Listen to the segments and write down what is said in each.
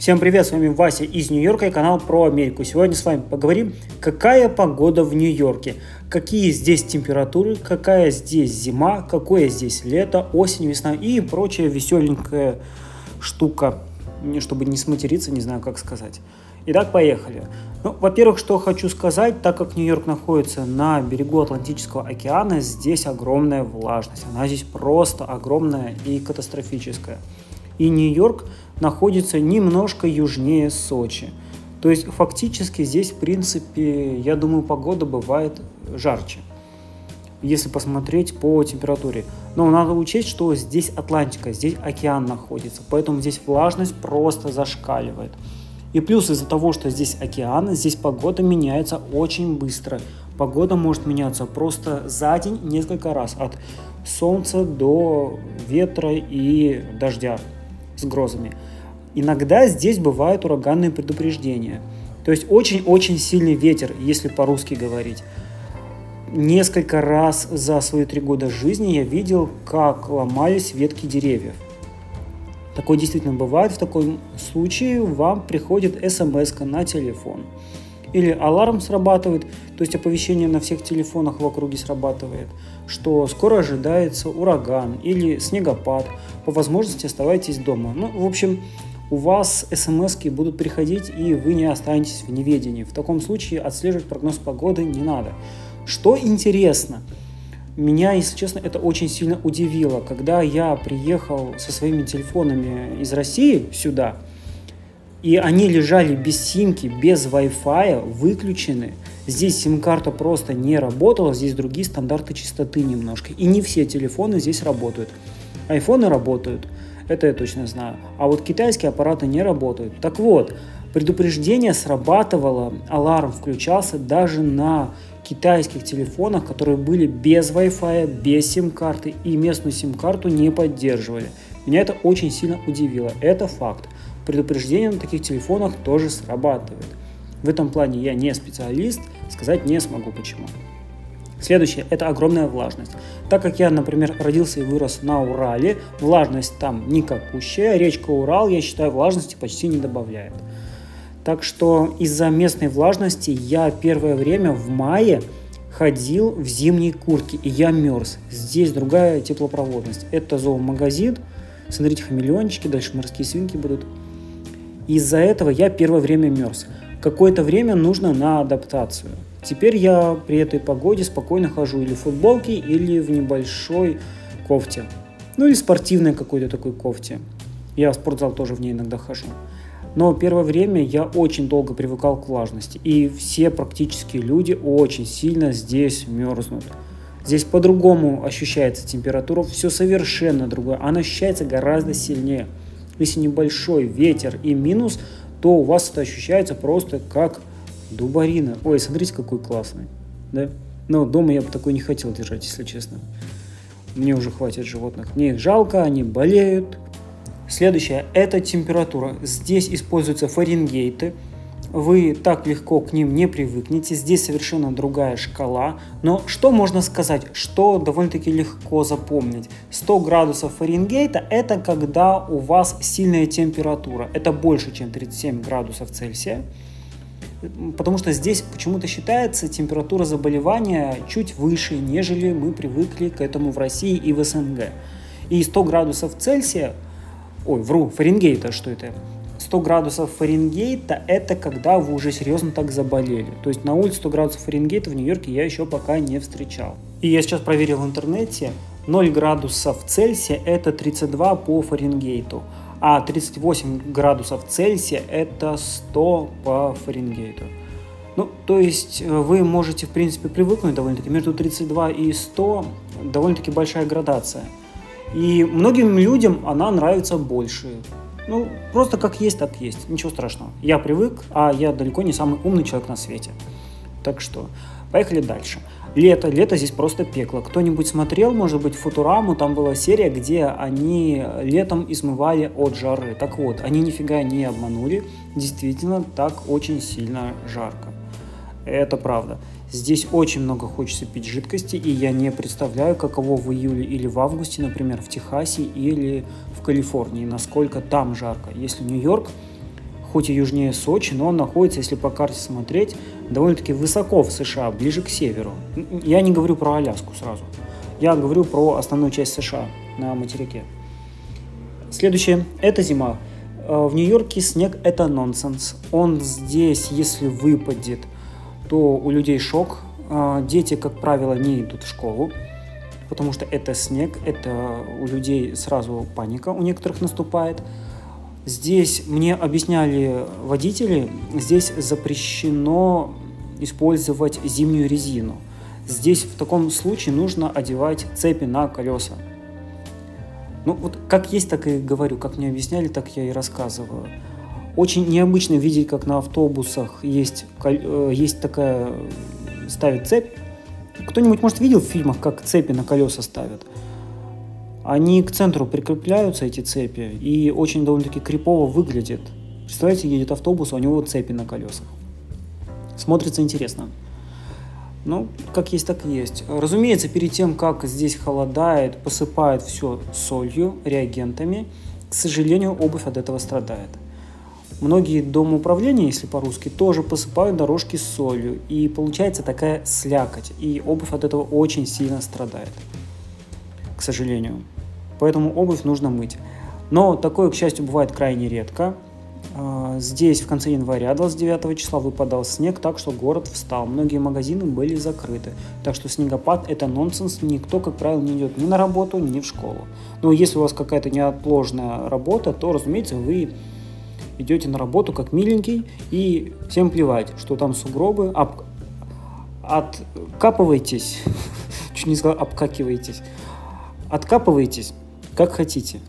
Всем привет, с вами Вася из Нью-Йорка и канал про Америку. Сегодня с вами поговорим, какая погода в Нью-Йорке, какие здесь температуры, какая здесь зима, какое здесь лето, осень, весна и прочая веселенькая штука, чтобы не сматериться, не знаю как сказать. Итак, поехали. Ну, во-первых, что хочу сказать, так как Нью-Йорк находится на берегу Атлантического океана, здесь огромная влажность. Она здесь просто огромная и катастрофическая. И Нью-Йорк находится немножко южнее Сочи. То есть фактически здесь, в принципе, я думаю, погода бывает жарче, если посмотреть по температуре. Но надо учесть, что здесь Атлантика, здесь океан находится, поэтому здесь влажность просто зашкаливает. И плюс из-за того, что здесь океан, здесь погода меняется очень быстро. Погода может меняться просто за день несколько раз, от солнца до ветра и дождя с грозами. Иногда здесь бывают ураганные предупреждения. То есть очень-очень сильный ветер, если по-русски говорить. Несколько раз за свои три года жизни я видел, как ломались ветки деревьев. Такое действительно бывает. В таком случае вам приходит смс на телефон. Или аларм срабатывает, то есть оповещение на всех телефонах в округе срабатывает, что скоро ожидается ураган или снегопад. По возможности оставайтесь дома. Ну, в общем, у вас смс будут приходить, и вы не останетесь в неведении. В таком случае отслеживать прогноз погоды не надо. Что интересно – меня, если честно, это очень сильно удивило. Когда я приехал со своими телефонами из России сюда, и они лежали без симки, без Wi-Fi, выключены. Здесь сим-карта просто не работала, здесь другие стандарты частоты немножко. И не все телефоны здесь работают. Айфоны работают, это я точно знаю. А вот китайские аппараты не работают. Так вот, предупреждение срабатывало, аларм включался даже на китайских телефонах, которые были без Wi-Fi, без сим-карты и местную сим-карту не поддерживали. Меня это очень сильно удивило. Это факт. Предупреждение на таких телефонах тоже срабатывает. В этом плане я не специалист, сказать не смогу почему. Следующее – это огромная влажность. Так как я, например, родился и вырос на Урале, влажность там никакущая, речка Урал, я считаю, влажности почти не добавляет. Так что из-за местной влажности я первое время в мае ходил в зимней куртке, и я мерз. Здесь другая теплопроводность. Это зоомагазин. Смотрите, хамелеончики, дальше морские свинки будут. Из-за этого я первое время мерз. Какое-то время нужно на адаптацию. Теперь я при этой погоде спокойно хожу или в футболке, или в небольшой кофте. Ну или спортивной какой-то такой кофте. Я в спортзал тоже в ней иногда хожу. Но первое время я очень долго привыкал к влажности, и все практически люди очень сильно здесь мерзнут. Здесь по-другому ощущается температура, все совершенно другое. Она ощущается гораздо сильнее. Если небольшой ветер и минус, то у вас это ощущается просто как дубарина. Ой, смотрите, какой классный. Да? Но дома я бы такой не хотел держать, если честно. Мне уже хватит животных. Мне их жалко, они болеют, Следующее – это температура. Здесь используются фаренгейты. Вы так легко к ним не привыкнете. Здесь совершенно другая шкала. Но что можно сказать, что довольно-таки легко запомнить? 100 градусов Фаренгейта – это когда у вас сильная температура. Это больше, чем 37 градусов Цельсия. Потому что здесь почему-то считается температура заболевания чуть выше, нежели мы привыкли к этому в России и в СНГ. И 100 градусов Цельсия – Ой, вру, Фаренгейта, что это? 100 градусов Фаренгейта – это когда вы уже серьезно так заболели. То есть на улице 100 градусов Фаренгейта в Нью-Йорке я еще пока не встречал. И я сейчас проверил в интернете, 0 градусов Цельсия – это 32 по Фаренгейту, а 38 градусов Цельсия – это 100 по Фаренгейту. Ну, то есть э, вы можете, в принципе, привыкнуть довольно-таки. Между 32 и 100 довольно-таки большая градация – и многим людям она нравится больше. Ну, просто как есть, так есть. Ничего страшного. Я привык, а я далеко не самый умный человек на свете. Так что, поехали дальше. Лето. Лето здесь просто пекло. Кто-нибудь смотрел, может быть, Футураму? Там была серия, где они летом измывали от жары. Так вот, они нифига не обманули. Действительно, так очень сильно жарко. Это правда. Здесь очень много хочется пить жидкости, и я не представляю, каково в июле или в августе, например, в Техасе или в Калифорнии, насколько там жарко. Если Нью-Йорк хоть и южнее Сочи, но он находится, если по карте смотреть, довольно-таки высоко в США, ближе к северу. Я не говорю про Аляску сразу. Я говорю про основную часть США на материке. Следующее – это зима. Э, в Нью-Йорке снег – это нонсенс. Он здесь, если выпадет, то у людей шок. Э, дети, как правило, не идут в школу, потому что это снег, это у людей сразу паника у некоторых наступает. Здесь мне объясняли водители, здесь запрещено использовать зимнюю резину. Здесь в таком случае нужно одевать цепи на колеса. Ну вот как есть, так и говорю, как мне объясняли, так я и рассказываю. Очень необычно видеть, как на автобусах есть, э, есть такая, ставят цепь. Кто-нибудь, может, видел в фильмах, как цепи на колеса ставят? Они к центру прикрепляются, эти цепи, и очень довольно-таки крипово выглядит. Представляете, едет автобус, а у него цепи на колесах. Смотрится интересно. Ну, как есть, так и есть. Разумеется, перед тем, как здесь холодает, посыпают все солью, реагентами, к сожалению, обувь от этого страдает. Многие домоуправления, если по-русски, тоже посыпают дорожки солью, и получается такая слякоть, и обувь от этого очень сильно страдает, к сожалению. Поэтому обувь нужно мыть. Но такое, к счастью, бывает крайне редко. А, здесь в конце января 29 числа выпадал снег, так что город встал. Многие магазины были закрыты. Так что снегопад это нонсенс. Никто, как правило, не идет ни на работу, ни в школу. Но если у вас какая-то неотложная работа, то, разумеется, вы идете на работу как миленький и всем плевать, что там сугробы. Об... Откапывайтесь. Чуть не сказал, обкакивайтесь. Откапывайтесь, как хотите.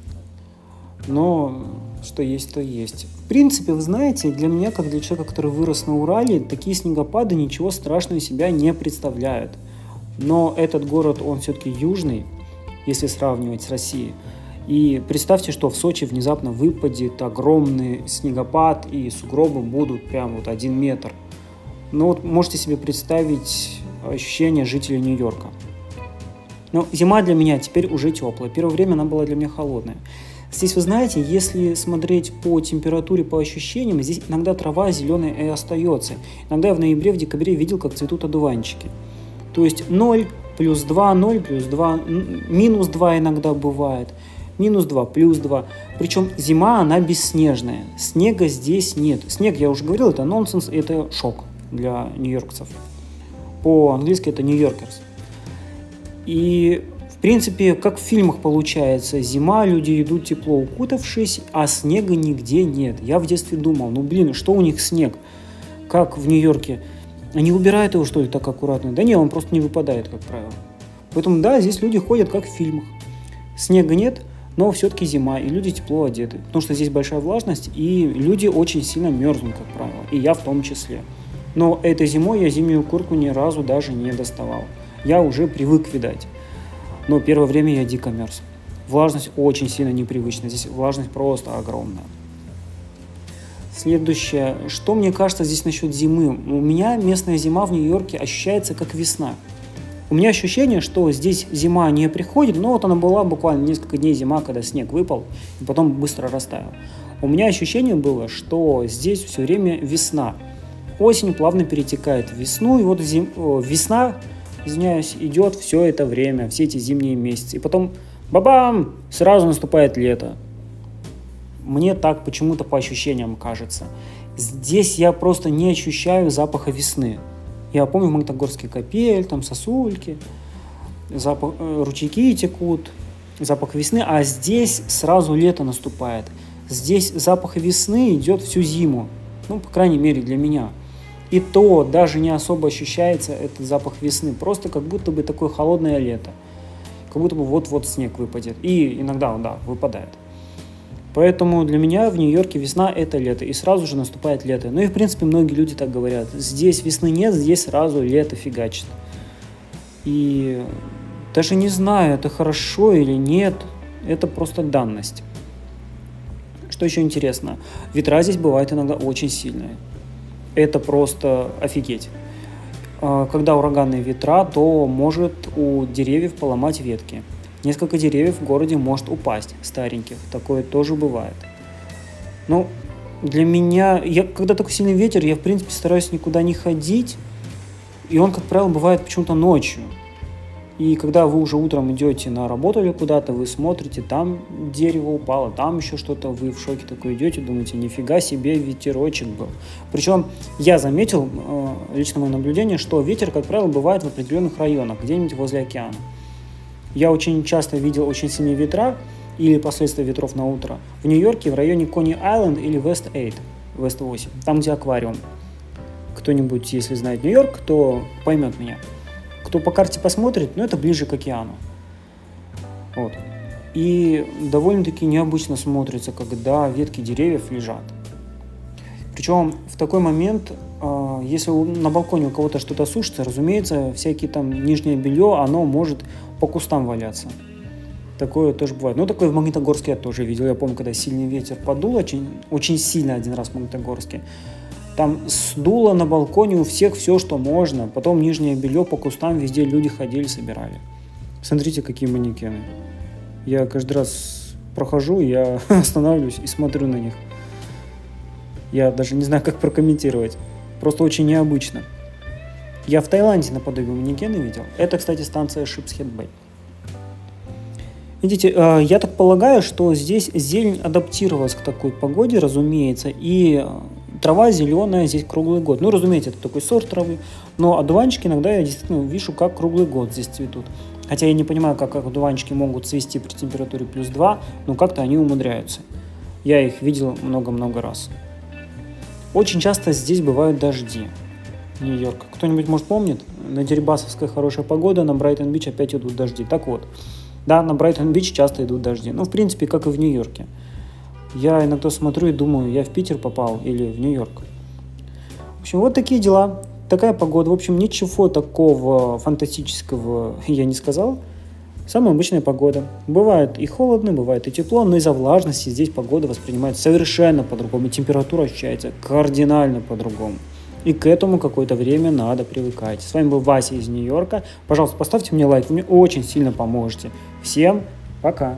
Но что есть, то есть. В принципе, вы знаете, для меня, как для человека, который вырос на Урале, такие снегопады ничего страшного себя не представляют. Но этот город, он все-таки южный, если сравнивать с Россией. И представьте, что в Сочи внезапно выпадет огромный снегопад, и сугробы будут прям вот один метр. Ну вот можете себе представить ощущение жителей Нью-Йорка. Но зима для меня теперь уже теплая. Первое время она была для меня холодная. Здесь, вы знаете, если смотреть по температуре, по ощущениям, здесь иногда трава зеленая и остается. Иногда я в ноябре, в декабре видел, как цветут одуванчики. То есть 0, плюс 2, 0, плюс 2, минус 2 иногда бывает, минус 2, плюс 2. Причем зима, она бесснежная. Снега здесь нет. Снег, я уже говорил, это нонсенс, это шок для нью-йоркцев. По-английски это нью-йоркерс. И принципе, как в фильмах получается, зима, люди идут тепло укутавшись, а снега нигде нет. Я в детстве думал, ну блин, что у них снег? Как в Нью-Йорке? Они убирают его, что ли, так аккуратно? Да нет, он просто не выпадает, как правило. Поэтому, да, здесь люди ходят, как в фильмах. Снега нет, но все-таки зима, и люди тепло одеты. Потому что здесь большая влажность, и люди очень сильно мерзнут, как правило. И я в том числе. Но этой зимой я зимнюю куртку ни разу даже не доставал. Я уже привык, видать но первое время я дико мерз. Влажность очень сильно непривычная, здесь влажность просто огромная. Следующее, что мне кажется здесь насчет зимы? У меня местная зима в Нью-Йорке ощущается как весна. У меня ощущение, что здесь зима не приходит, но вот она была буквально несколько дней зима, когда снег выпал, и потом быстро растаял. У меня ощущение было, что здесь все время весна. Осень плавно перетекает в весну, и вот зим... весна извиняюсь, идет все это время, все эти зимние месяцы. И потом, бабам, сразу наступает лето. Мне так почему-то по ощущениям кажется. Здесь я просто не ощущаю запаха весны. Я помню Магнитогорский капель, там сосульки, запах, э, ручейки текут, запах весны, а здесь сразу лето наступает. Здесь запах весны идет всю зиму. Ну, по крайней мере, для меня – и то даже не особо ощущается этот запах весны. Просто как будто бы такое холодное лето. Как будто бы вот-вот снег выпадет. И иногда, да, выпадает. Поэтому для меня в Нью-Йорке весна – это лето, и сразу же наступает лето. Ну и, в принципе, многие люди так говорят. Здесь весны нет, здесь сразу лето фигачит. И даже не знаю, это хорошо или нет, это просто данность. Что еще интересно, ветра здесь бывают иногда очень сильные это просто офигеть. А, когда ураганные ветра, то может у деревьев поломать ветки. Несколько деревьев в городе может упасть, стареньких. Такое тоже бывает. Ну, для меня, я, когда такой сильный ветер, я, в принципе, стараюсь никуда не ходить, и он, как правило, бывает почему-то ночью. И когда вы уже утром идете на работу или куда-то, вы смотрите, там дерево упало, там еще что-то, вы в шоке такой идете, думаете, нифига себе ветерочек был. Причем я заметил, э, лично мое наблюдение, что ветер, как правило, бывает в определенных районах, где-нибудь возле океана. Я очень часто видел очень сильные ветра или последствия ветров на утро в Нью-Йорке в районе Кони-Айленд или Вест-8, Вест-8, там, где аквариум. Кто-нибудь, если знает Нью-Йорк, то поймет меня кто по карте посмотрит, ну, это ближе к океану. Вот. И довольно-таки необычно смотрится, когда ветки деревьев лежат. Причем в такой момент, а, если на балконе у кого-то что-то сушится, разумеется, всякие там нижнее белье, оно может по кустам валяться. Такое тоже бывает. Ну, такое в Магнитогорске я тоже видел. Я помню, когда сильный ветер подул, очень, очень сильно один раз в Магнитогорске. Там сдуло на балконе у всех все, что можно. Потом нижнее белье по кустам везде люди ходили, собирали. Смотрите, какие манекены. Я каждый раз прохожу, я останавливаюсь и смотрю на них. Я даже не знаю, как прокомментировать. Просто очень необычно. Я в Таиланде наподобие манекена видел. Это, кстати, станция Ship's Head. Видите, э, я так полагаю, что здесь зелень адаптировалась к такой погоде, разумеется, и трава зеленая здесь круглый год. Ну, разумеется, это такой сорт травы, но одуванчики иногда я действительно вижу, как круглый год здесь цветут. Хотя я не понимаю, как одуванчики могут цвести при температуре плюс 2, но как-то они умудряются. Я их видел много-много раз. Очень часто здесь бывают дожди. Нью-Йорк. Кто-нибудь, может, помнит? На Дерибасовской хорошая погода, на Брайтон-Бич опять идут дожди. Так вот, да, на Брайтон-Бич часто идут дожди. Ну, в принципе, как и в Нью-Йорке. Я иногда смотрю и думаю, я в Питер попал или в Нью-Йорк. В общем, вот такие дела. Такая погода. В общем, ничего такого фантастического я не сказал. Самая обычная погода. Бывает и холодно, бывает и тепло, но из-за влажности здесь погода воспринимается совершенно по-другому. И температура ощущается кардинально по-другому. И к этому какое-то время надо привыкать. С вами был Вася из Нью-Йорка. Пожалуйста, поставьте мне лайк, вы мне очень сильно поможете. Всем пока!